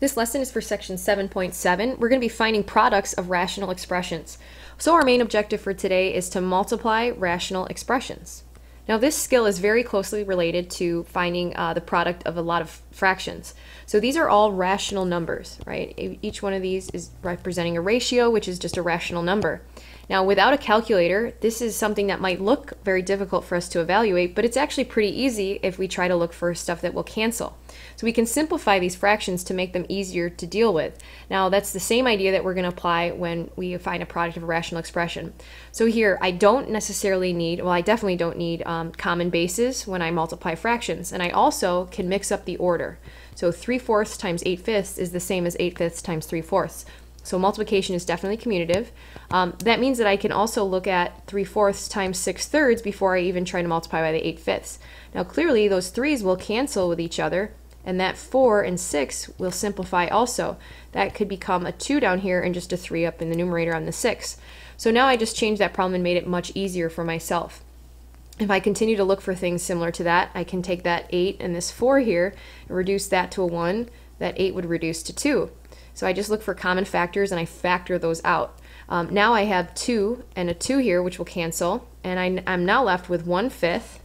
This lesson is for section 7.7. We're going to be finding products of rational expressions. So our main objective for today is to multiply rational expressions. Now this skill is very closely related to finding uh, the product of a lot of fractions. So these are all rational numbers, right? Each one of these is representing a ratio, which is just a rational number. Now, without a calculator, this is something that might look very difficult for us to evaluate, but it's actually pretty easy if we try to look for stuff that will cancel. So we can simplify these fractions to make them easier to deal with. Now, that's the same idea that we're going to apply when we find a product of a rational expression. So here, I don't necessarily need, well, I definitely don't need um, common bases when I multiply fractions, and I also can mix up the order. So 3 fourths times 8 fifths is the same as 8 fifths times 3 fourths. So multiplication is definitely commutative. Um, that means that I can also look at 3 fourths times 6 thirds before I even try to multiply by the 8 fifths. Now clearly those 3's will cancel with each other and that 4 and 6 will simplify also. That could become a 2 down here and just a 3 up in the numerator on the 6. So now I just changed that problem and made it much easier for myself. If I continue to look for things similar to that, I can take that 8 and this 4 here and reduce that to a 1. That 8 would reduce to 2. So I just look for common factors and I factor those out. Um, now I have 2 and a 2 here, which will cancel. And I, I'm now left with 1 fifth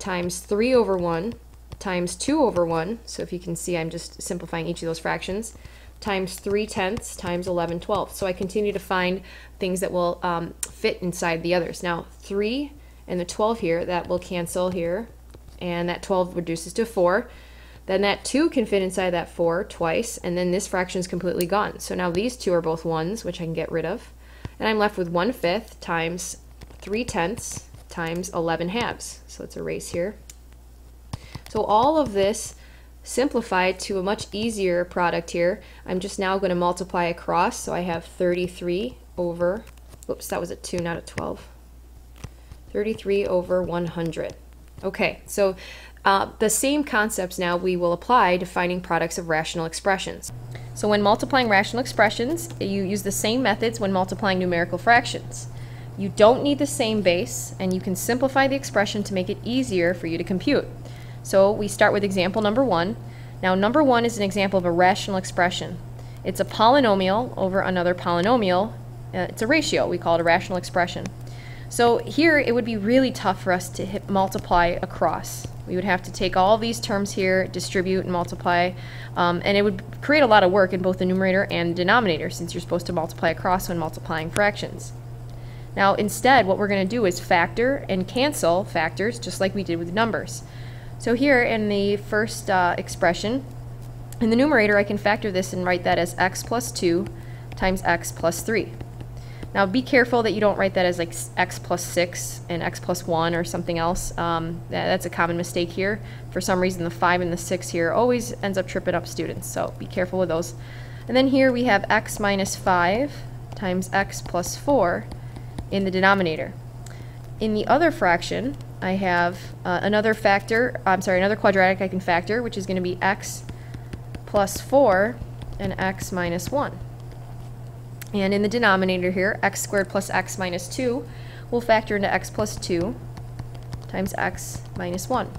times 3 over 1 times 2 over 1. So if you can see, I'm just simplifying each of those fractions times 3 tenths times 11 twelfths. So I continue to find things that will um, fit inside the others. Now 3 and the 12 here, that will cancel here. And that 12 reduces to 4. Then that 2 can fit inside that 4 twice, and then this fraction is completely gone. So now these two are both 1s, which I can get rid of. And I'm left with 1 fifth times 3 tenths times 11 halves. So let's erase here. So all of this simplified to a much easier product here. I'm just now going to multiply across. So I have 33 over, whoops, that was a 2, not a 12. 33 over 100. Okay, so uh, the same concepts now we will apply to finding products of rational expressions. So when multiplying rational expressions, you use the same methods when multiplying numerical fractions. You don't need the same base, and you can simplify the expression to make it easier for you to compute. So we start with example number one. Now number one is an example of a rational expression. It's a polynomial over another polynomial. Uh, it's a ratio. We call it a rational expression. So here it would be really tough for us to multiply across. We would have to take all these terms here, distribute and multiply, um, and it would create a lot of work in both the numerator and denominator since you're supposed to multiply across when multiplying fractions. Now instead what we're going to do is factor and cancel factors just like we did with numbers. So here in the first uh, expression, in the numerator I can factor this and write that as x plus 2 times x plus 3. Now be careful that you don't write that as like x plus 6 and x plus 1 or something else. Um, that, that's a common mistake here. For some reason the 5 and the 6 here always ends up tripping up students, so be careful with those. And then here we have x minus 5 times x plus 4 in the denominator. In the other fraction, I have uh, another factor, I'm sorry, another quadratic I can factor, which is going to be x plus 4 and x minus 1. And in the denominator here, x squared plus x minus 2 will factor into x plus 2 times x minus 1.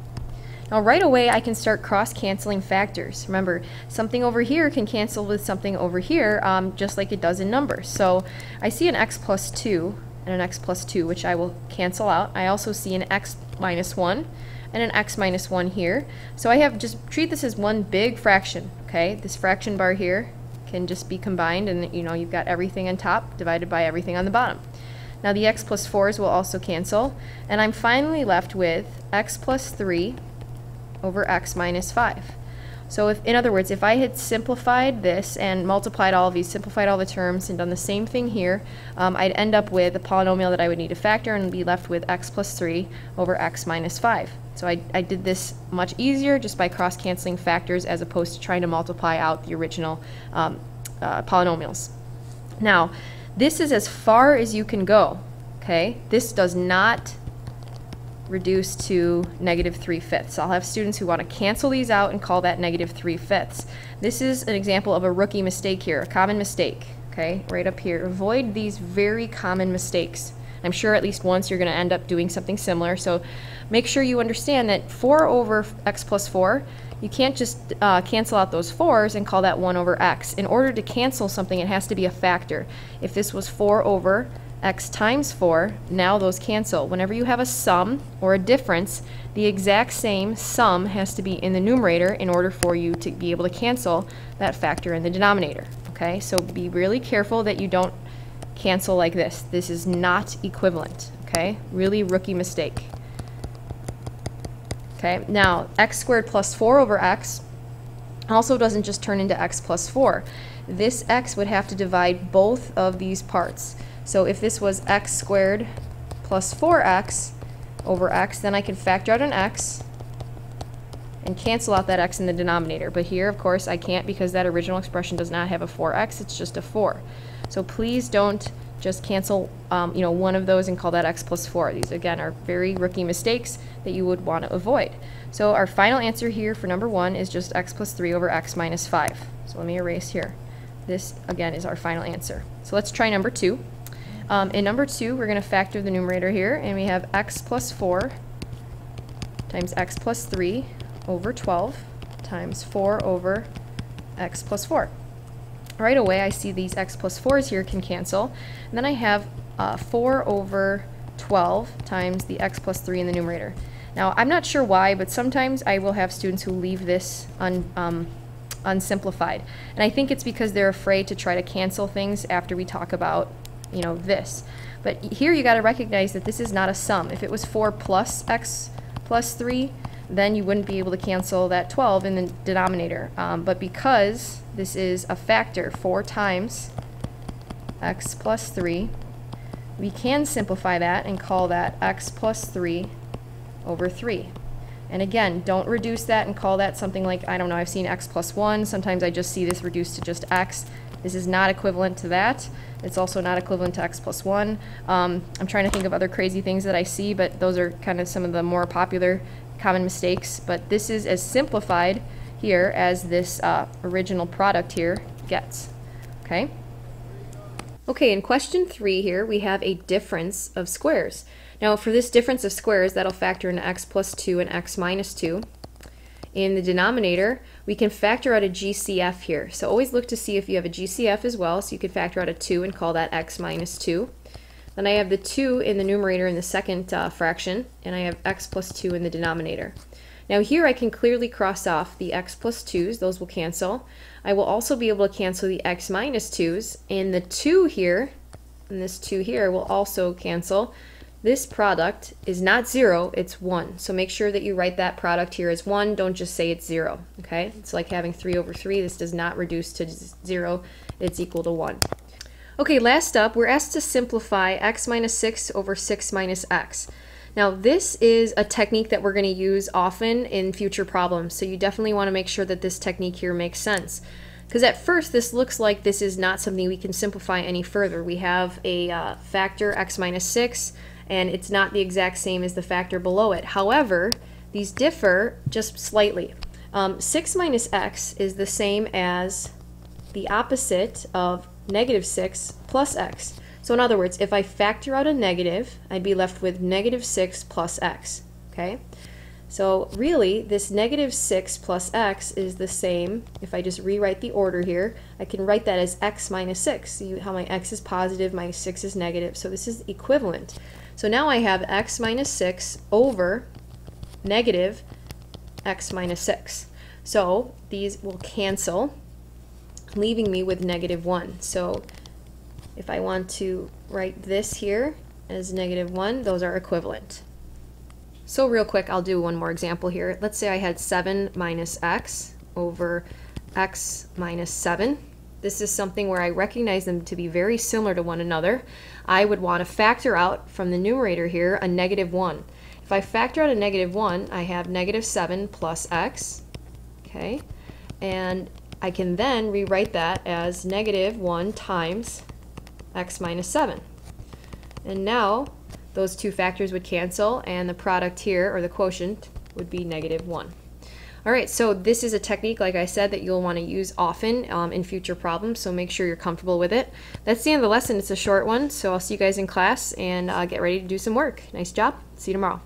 Now right away I can start cross-canceling factors. Remember, something over here can cancel with something over here, um, just like it does in numbers. So I see an x plus 2 and an x plus 2, which I will cancel out. I also see an x minus 1 and an x minus 1 here. So I have just treat this as one big fraction, okay? This fraction bar here can just be combined and you know you've got everything on top divided by everything on the bottom. Now the x plus 4s will also cancel and I'm finally left with x plus 3 over x minus 5. So if, in other words, if I had simplified this and multiplied all of these, simplified all the terms and done the same thing here, um, I'd end up with a polynomial that I would need to factor and be left with x plus 3 over x minus 5. So I, I did this much easier just by cross-canceling factors as opposed to trying to multiply out the original um, uh, polynomials. Now, this is as far as you can go, okay? This does not reduce to negative 3 fifths. I'll have students who want to cancel these out and call that negative 3 fifths. This is an example of a rookie mistake here, a common mistake, okay, right up here. Avoid these very common mistakes. I'm sure at least once you're going to end up doing something similar. So make sure you understand that 4 over x plus 4 you can't just uh, cancel out those 4's and call that 1 over x. In order to cancel something, it has to be a factor. If this was 4 over x times 4, now those cancel. Whenever you have a sum or a difference, the exact same sum has to be in the numerator in order for you to be able to cancel that factor in the denominator. Okay, so be really careful that you don't cancel like this. This is not equivalent. Okay, really rookie mistake. Okay, now x squared plus 4 over x also doesn't just turn into x plus 4. This x would have to divide both of these parts. So if this was x squared plus 4x over x, then I can factor out an x and cancel out that x in the denominator. But here, of course, I can't because that original expression does not have a 4x, it's just a 4. So please don't just cancel um, you know, one of those and call that x plus 4. These, again, are very rookie mistakes that you would want to avoid. So our final answer here for number 1 is just x plus 3 over x minus 5. So let me erase here. This, again, is our final answer. So let's try number 2. Um, in number 2, we're going to factor the numerator here, and we have x plus 4 times x plus 3 over 12 times 4 over x plus 4 right away I see these x plus 4's here can cancel. And then I have uh, 4 over 12 times the x plus 3 in the numerator. Now I'm not sure why, but sometimes I will have students who leave this un, um, unsimplified. And I think it's because they're afraid to try to cancel things after we talk about, you know, this. But here you got to recognize that this is not a sum. If it was 4 plus x plus 3, then you wouldn't be able to cancel that 12 in the denominator. Um, but because this is a factor, 4 times x plus 3, we can simplify that and call that x plus 3 over 3. And again, don't reduce that and call that something like, I don't know, I've seen x plus 1. Sometimes I just see this reduced to just x. This is not equivalent to that. It's also not equivalent to x plus 1. Um, I'm trying to think of other crazy things that I see, but those are kind of some of the more popular common mistakes, but this is as simplified here as this uh, original product here gets. Okay? Okay, in question three here, we have a difference of squares. Now, for this difference of squares, that'll factor in x plus 2 and x minus 2. In the denominator, we can factor out a GCF here. So always look to see if you have a GCF as well. So you could factor out a 2 and call that x minus 2. Then I have the 2 in the numerator in the second uh, fraction, and I have x plus 2 in the denominator. Now here I can clearly cross off the x plus 2's, those will cancel. I will also be able to cancel the x minus 2's, and the 2 here, and this 2 here will also cancel. This product is not 0, it's 1. So make sure that you write that product here as 1, don't just say it's 0, okay? It's like having 3 over 3, this does not reduce to 0, it's equal to 1. Okay, last up, we're asked to simplify x minus 6 over 6 minus x. Now, this is a technique that we're going to use often in future problems, so you definitely want to make sure that this technique here makes sense. Because at first, this looks like this is not something we can simplify any further. We have a uh, factor x minus 6, and it's not the exact same as the factor below it. However, these differ just slightly. Um, 6 minus x is the same as the opposite of negative 6 plus x. So in other words, if I factor out a negative, I'd be left with negative 6 plus x. Okay? So really, this negative 6 plus x is the same. If I just rewrite the order here, I can write that as x minus 6. See how my x is positive, my 6 is negative. So this is equivalent. So now I have x minus 6 over negative x minus 6. So these will cancel leaving me with negative 1. So if I want to write this here as negative 1, those are equivalent. So real quick, I'll do one more example here. Let's say I had 7 minus x over x minus 7. This is something where I recognize them to be very similar to one another. I would want to factor out from the numerator here a negative 1. If I factor out a negative 1, I have negative 7 plus x. Okay, and I can then rewrite that as negative 1 times x minus 7. And now those two factors would cancel and the product here, or the quotient, would be negative 1. Alright, so this is a technique, like I said, that you'll want to use often um, in future problems, so make sure you're comfortable with it. That's the end of the lesson. It's a short one, so I'll see you guys in class and uh, get ready to do some work. Nice job. See you tomorrow.